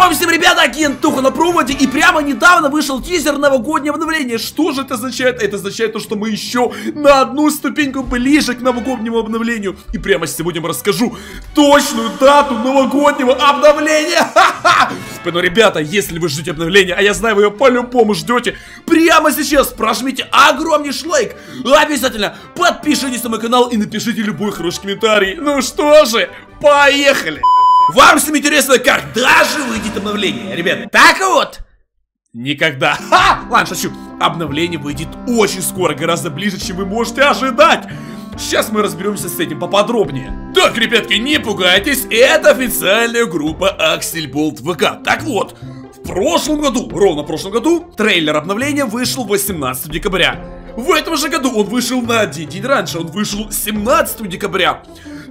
Здорово всем, ребята, Кентуха на проводе И прямо недавно вышел тизер новогоднего обновления Что же это означает? Это означает то, что мы еще на одну ступеньку ближе к новогоднему обновлению И прямо сегодня расскажу точную дату новогоднего обновления Ха-ха! Поэтому, ребята, если вы ждете обновления, а я знаю, вы его по-любому ждете Прямо сейчас прожмите огромнейший лайк Обязательно подпишитесь на мой канал и напишите любой хороший комментарий Ну что же, поехали! Вам всем интересно, когда же выйдет обновление, ребята? Так вот, никогда. Ха! Ладно, шучу. Обновление выйдет очень скоро, гораздо ближе, чем вы можете ожидать. Сейчас мы разберемся с этим поподробнее. Так, ребятки, не пугайтесь, это официальная группа Аксельболт ВК. Так вот, в прошлом году, ровно в прошлом году, трейлер обновления вышел 18 декабря. В этом же году он вышел на один день раньше, он вышел 17 декабря.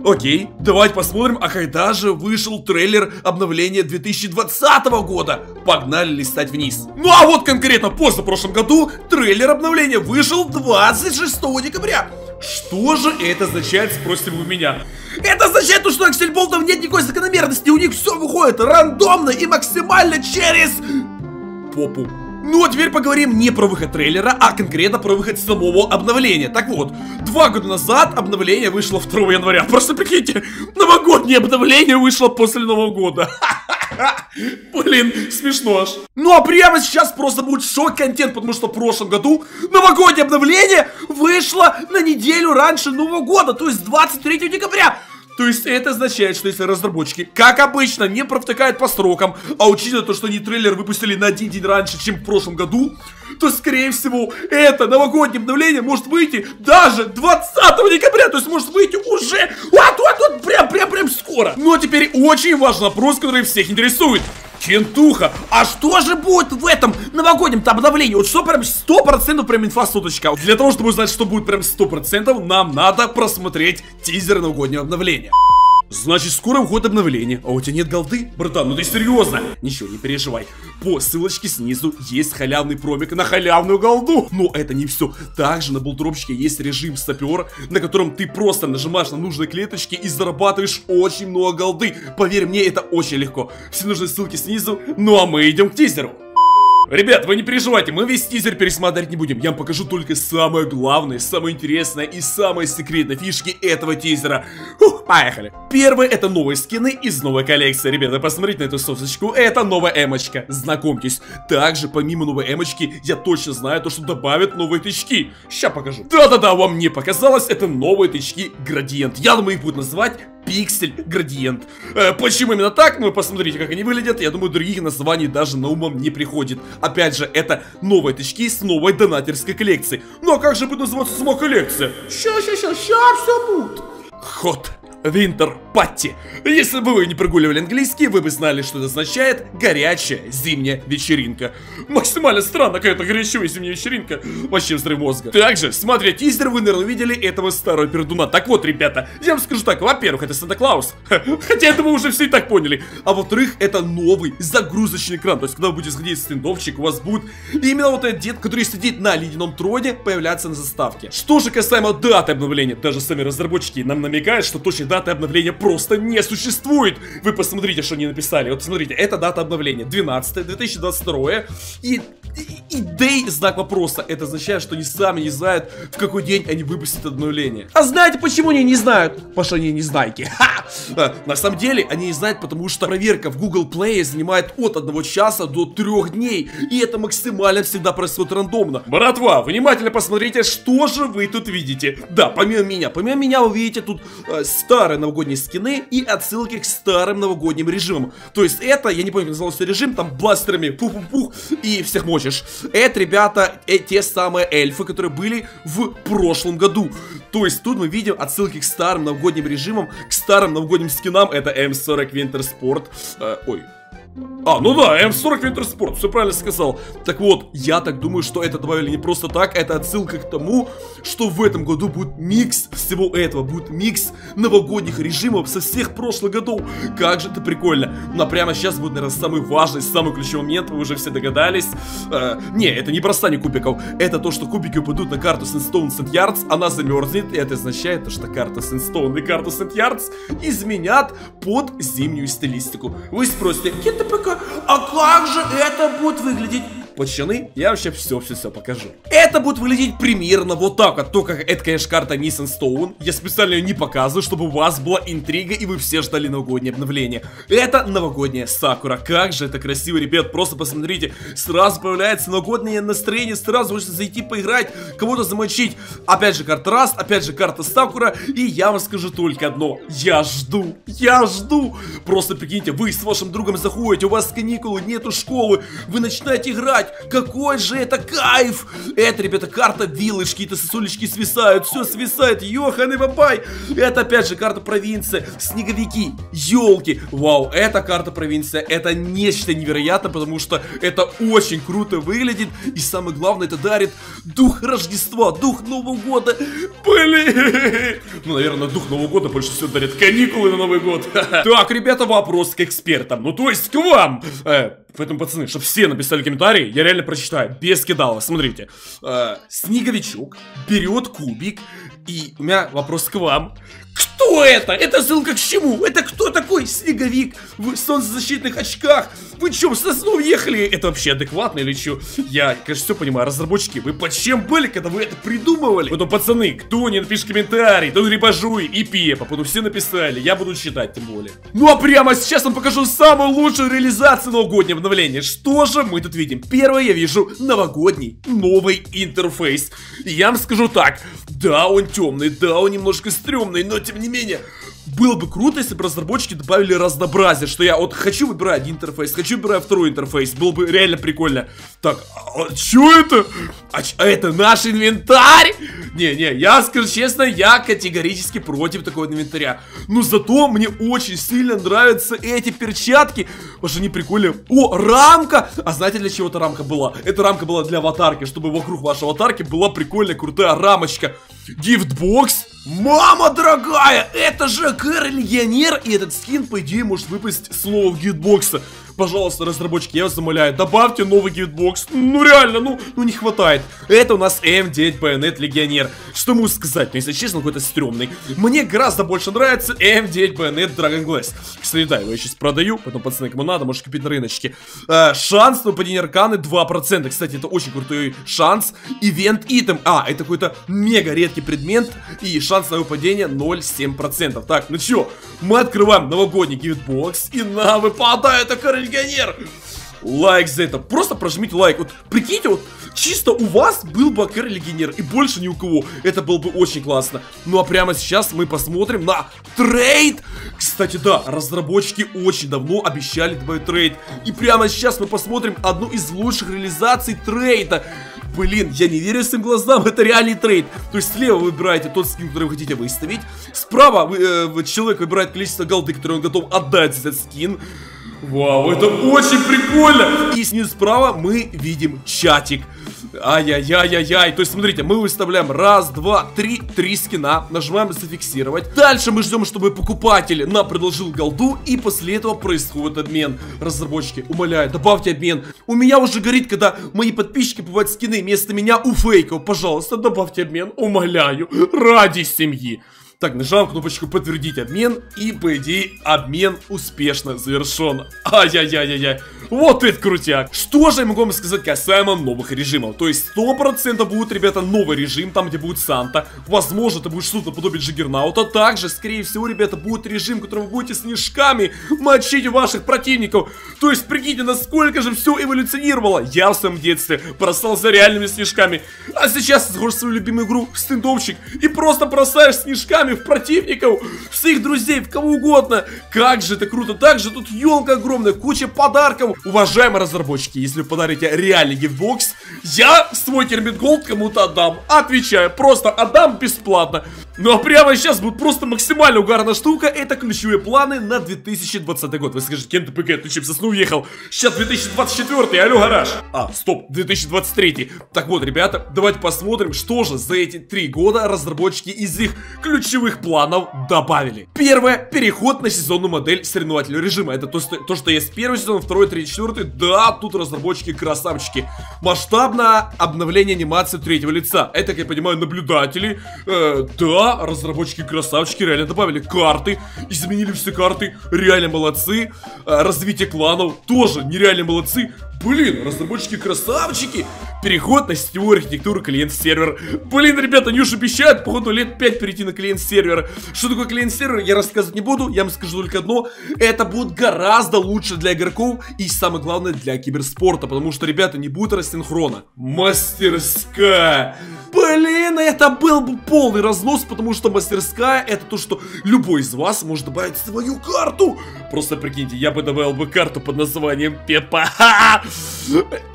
Окей, давайте посмотрим, а когда же вышел трейлер обновления 2020 года? Погнали листать вниз. Ну а вот конкретно после прошлом году трейлер обновления вышел 26 декабря. Что же это означает, спросите вы меня? Это означает, что у Аксельболтов нет никакой закономерности, у них все выходит рандомно и максимально через попу. Ну а теперь поговорим не про выход трейлера, а конкретно про выход самого обновления. Так вот, два года назад обновление вышло 2 января. Просто прикиньте, новогоднее обновление вышло после Нового года. Блин, смешно аж. Ну а прямо сейчас просто будет шок-контент, потому что в прошлом году новогоднее обновление вышло на неделю раньше Нового года, то есть 23 декабря. То есть это означает, что если разработчики, как обычно, не провтыкают по срокам, а учитывая то, что они трейлер выпустили на один день раньше, чем в прошлом году, то, скорее всего, это новогоднее обновление может выйти даже 20 декабря, то есть может выйти уже вот, вот, вот, прям, прям, прям скоро. Но теперь очень важный вопрос, который всех интересует. Кентуха, а что же будет в этом новогоднем обновлении? Вот что прям 100% прям инфосоточка. Для того, чтобы узнать, что будет прям 100%, нам надо просмотреть тизер новогоднего обновления. Значит, скоро выходит обновление, а у тебя нет голды? Братан, ну ты серьезно? Ничего, не переживай. По ссылочке снизу есть халявный промик на халявную голду. Но это не все. Также на булдропчике есть режим сапер, на котором ты просто нажимаешь на нужные клеточки и зарабатываешь очень много голды. Поверь мне, это очень легко. Все нужные ссылки снизу. Ну а мы идем к тизеру. Ребят, вы не переживайте, мы весь тизер пересматривать не будем. Я вам покажу только самое главное, самое интересное и самые секретные фишки этого тизера. Ух, поехали. Первое это новые скины из новой коллекции. Ребята, посмотрите на эту сосочку. Это новая эмочка. Знакомьтесь. Также, помимо новой эмочки, я точно знаю то, что добавят новые тычки. Сейчас покажу. Да-да-да, вам не показалось, это новые тычки градиент. Я думаю, их будут называть пиксель градиент. Э, почему именно так? Ну, посмотрите, как они выглядят. Я думаю, других названий даже на умом не приходит. Опять же, это новые тычки с новой донатерской коллекцией. Ну, а как же будет называться сама коллекция? Ща, ща, ща, ща, все будет. Ход Винтер Патти. Если бы вы не прогуливали английский, вы бы знали, что это означает горячая зимняя вечеринка. Максимально странно, какая-то горячая зимняя вечеринка. Вообще взрыв мозга. Также, смотря тизер, вы, наверное, видели этого старого пердуна. Так вот, ребята, я вам скажу так. Во-первых, это Санта-Клаус. Хотя это мы уже все и так поняли. А во-вторых, это новый загрузочный экран. То есть, когда вы будете сходить в стендовчик, у вас будет именно вот этот дед, который сидит на ледяном троне, появляться на заставке. Что же касаемо даты обновления, даже сами разработчики нам намекают, что точно даты обновления просто не существует. Вы посмотрите, что они написали. Вот смотрите, это дата обновления. 12 2022 и и, и day знак вопроса. Это означает, что они сами не знают, в какой день они выпустят обновление. А знаете, почему они не знают? Потому что они не знайки. Ха! А, на самом деле, они не знают, потому что проверка в Google Play занимает от 1 часа до 3 дней. И это максимально всегда происходит рандомно. Братва, внимательно посмотрите, что же вы тут видите. Да, помимо меня, помимо меня вы видите тут э, старые новогодние скины и отсылки к старым новогодним режимам. То есть это, я не помню, как назывался режим, там бластерами пух-пух-пух и всех мочи хочешь. Это, ребята, э, те самые эльфы, которые были в прошлом году. То есть тут мы видим отсылки к старым новогодним режимам, к старым новогодним скинам. Это М40 Winter Sport. Э, ой, а, ну да, М40 Winter Sport, все правильно сказал. Так вот, я так думаю, что это добавили не просто так, это отсылка к тому, что в этом году будет микс всего этого, будет микс новогодних режимов со всех прошлых годов. Как же это прикольно. Но прямо сейчас будет, наверное, самый важный, самый ключевой момент, вы уже все догадались. Э, не, это не бросание кубиков, это то, что кубики упадут на карту Sandstone St. Yards, она замерзнет, и это означает, что карта Sandstone и карта St. Yards изменят под зимнюю стилистику. Вы спросите, Кента ПК. А как же это будет выглядеть? Пацаны, я вообще все-все-все покажу. Это будет выглядеть примерно вот так вот, только это, конечно, карта Nissan Stone. Я специально ее не показываю, чтобы у вас была интрига и вы все ждали новогоднее обновление. Это новогодняя Сакура. Как же это красиво, ребят, просто посмотрите. Сразу появляется новогоднее настроение, сразу хочется зайти поиграть, кого-то замочить. Опять же карта Раст, опять же карта Сакура. И я вам скажу только одно. Я жду, я жду. Просто прикиньте, вы с вашим другом заходите, у вас каникулы, нету школы, вы начинаете играть. Какой же это кайф! Это, ребята, карта виллаж, какие-то сосулечки свисают, все свисает, ёханый бабай! Это, опять же, карта провинция, снеговики, елки. Вау, эта карта провинция, это нечто невероятное, потому что это очень круто выглядит. И самое главное, это дарит дух Рождества, дух Нового года. Блин! Ну, наверное, дух Нового года больше всего дарит каникулы на Новый год. Так, ребята, вопрос к экспертам. Ну, то есть к вам. Поэтому, пацаны, чтобы все написали комментарии, я реально прочитаю, без кидала. Смотрите, э, Снеговичок берет кубик, и у меня вопрос к вам. Кто это? Это ссылка к чему? Это кто такой снеговик в солнцезащитных очках? Вы что, в сосну въехали? Это вообще адекватно или что? Я, конечно, все понимаю, разработчики, вы под чем были, когда вы это придумывали? Потом, пацаны, кто не напишет комментарий, тот рибажуй и пепа, потом все написали, я буду читать тем более. Ну а прямо сейчас вам покажу самую лучшую реализацию новогоднего обновления. Что же мы тут видим? Первое я вижу новогодний новый интерфейс. И я вам скажу так, да, он темный, да, он немножко стрёмный, но тем не менее, было бы круто, если бы разработчики добавили разнообразие, что я вот хочу выбирать один интерфейс, хочу выбирать второй интерфейс, было бы реально прикольно. Так, а, что это? А, а это наш инвентарь? Не-не, я скажу честно, я категорически против такого инвентаря. Но зато мне очень сильно нравятся эти перчатки, потому что они прикольные. О, рамка! А знаете, для чего эта рамка была? Эта рамка была для аватарки, чтобы вокруг вашей аватарки была прикольная, крутая рамочка. Gift box? Мама дорогая, это же Кэр-легионер, и этот скин, по идее, может выпасть снова в gift box а. Пожалуйста, разработчики, я вас замоляю, добавьте новый gift box. Ну реально, ну, ну не хватает. Это у нас M9 Bayonet Легионер. Что ему сказать? Ну, если честно, какой-то стрёмный. Мне гораздо больше нравится M9 Bayonet Dragon Glass. Кстати, да, его я сейчас продаю, потом, пацаны, кому надо, можешь купить на рыночке. А, шанс на падение арканы 2%. Кстати, это очень крутой шанс. Event item. А, это какой-то мега редкий предмет. И шанс на выпадение 0,7%. Так, ну чё, мы открываем новогодний gift box. И нам выпадает такая легионер. Лайк за это. Просто прожмите лайк. Вот прикиньте, вот чисто у вас был бы легионер и больше ни у кого. Это было бы очень классно. Ну а прямо сейчас мы посмотрим на трейд. Кстати, да, разработчики очень давно обещали добавить трейд. И прямо сейчас мы посмотрим одну из лучших реализаций трейда. Блин, я не верю своим глазам, это реальный трейд. То есть слева вы выбираете тот скин, который вы хотите выставить. Справа вы, э, человек выбирает количество голды, которое он готов отдать за этот скин. Вау, это очень прикольно! И снизу справа мы видим чатик. Ай-яй-яй-яй-яй. То есть, смотрите, мы выставляем раз, два, три, три скина. Нажимаем зафиксировать. Дальше мы ждем, чтобы покупатель нам предложил голду. И после этого происходит обмен. Разработчики, умоляю, добавьте обмен. У меня уже горит, когда мои подписчики бывают скины вместо меня у фейков. Пожалуйста, добавьте обмен. Умоляю. Ради семьи. Так, нажал кнопочку подтвердить обмен, и по идее обмен успешно завершен. Ай-яй-яй-яй-яй. Вот это крутяк. Что же я могу вам сказать касаемо новых режимов? То есть 100% будет, ребята, новый режим, там где будет Санта. Возможно, это будет что-то подобие Джиггернаута. Также, скорее всего, ребята, будет режим, в котором вы будете снежками мочить ваших противников. То есть, прикиньте, насколько же все эволюционировало. Я в своем детстве бросал за реальными снежками. А сейчас ты в свою любимую игру, стендовщик, и просто бросаешь снежками в противников, в своих друзей, в кого угодно. Как же это круто. Также тут елка огромная, куча подарков. Уважаемые разработчики, если вы подарите реальный gift box, я свой термит gold кому-то отдам. Отвечаю, просто отдам бесплатно. Ну а прямо сейчас будет просто максимально угарная штука. Это ключевые планы на 2020 год. Вы скажете, типок, ты чё, в сосну въехал? Сейчас 2024, алло, гараж. А, стоп, 2023. Так вот, ребята, давайте посмотрим, что же за эти три года разработчики из их ключевых планов добавили. Первое, переход на сезонную модель соревновательного режима. Это то, что, то, что есть первый сезон, второй, третий, четвертый. Да, тут разработчики красавчики. Масштабное обновление анимации третьего лица. Это, как я понимаю, наблюдатели. Э, да, Разработчики красавчики реально добавили карты, изменили все карты, реально молодцы. А, развитие кланов тоже нереально молодцы. Блин, разработчики красавчики. Переход на сетевую архитектуру клиент-сервер. Блин, ребята, они уже обещают, походу, лет 5 перейти на клиент-сервер. Что такое клиент-сервер, я рассказывать не буду. Я вам скажу только одно. Это будет гораздо лучше для игроков и, самое главное, для киберспорта. Потому что, ребята, не будет рассинхрона. Мастерская. Блин, это был бы полный разнос, потому что мастерская это то, что любой из вас может добавить свою карту. Просто прикиньте, я бы добавил бы карту под названием Пепа.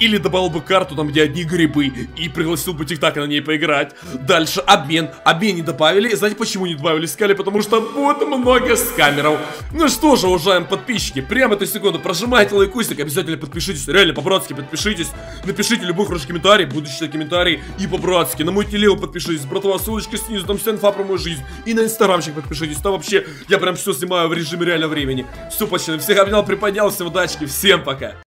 Или добавил бы карту там, где одни грибы, и пригласил бы ТикТака на ней поиграть. Дальше обмен. Обмен не добавили. Знаете, почему не добавили скали? Потому что будет много скамеров. Ну что же, уважаемые подписчики, прямо эту секунду прожимайте лайкусик, обязательно подпишитесь, реально по-братски подпишитесь. Напишите любой хороший комментарий, буду читать комментарии и по-братски. Мой телег подпишитесь, братва, ссылочка снизу, там вся инфа про мою жизнь. И на инстаграмчик подпишитесь, там вообще я прям все снимаю в режиме реального времени. Все почти, всех обнял, приподнял, всем удачи, всем пока.